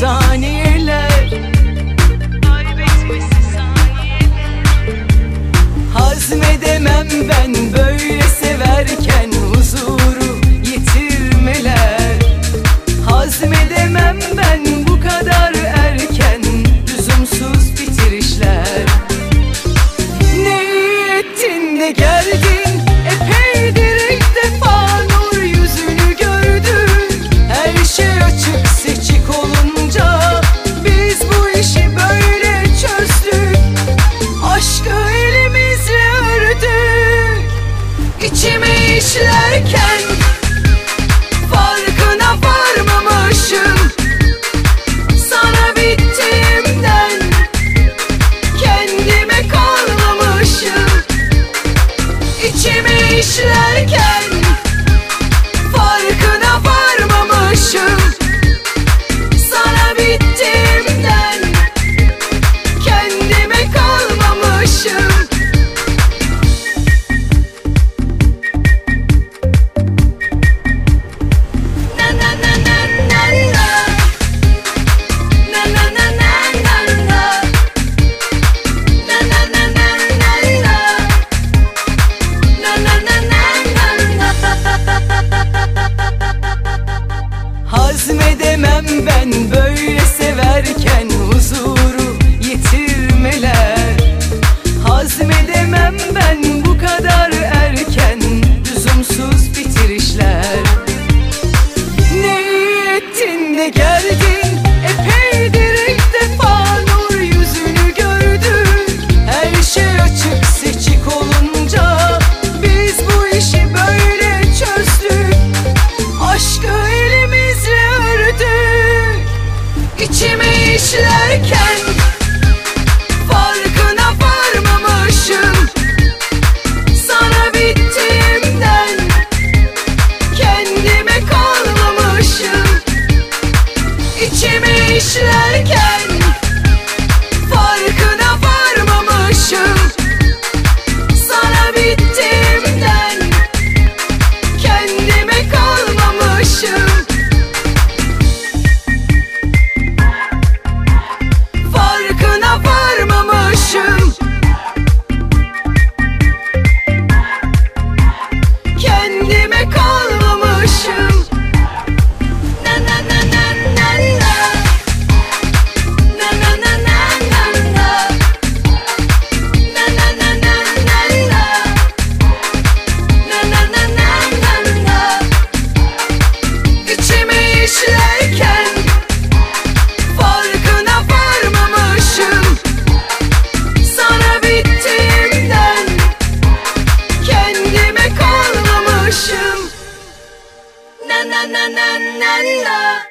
saniyeler. Kaybetmesi saniyeler Hazmedemem ben böyle can Azmedemem ben böyle severken huzuru yitirmeler. Hazmedemem ben bu kadar erken lüzumsuz bitirişler. Ne iyi ettin de geldin? işlerken なんだ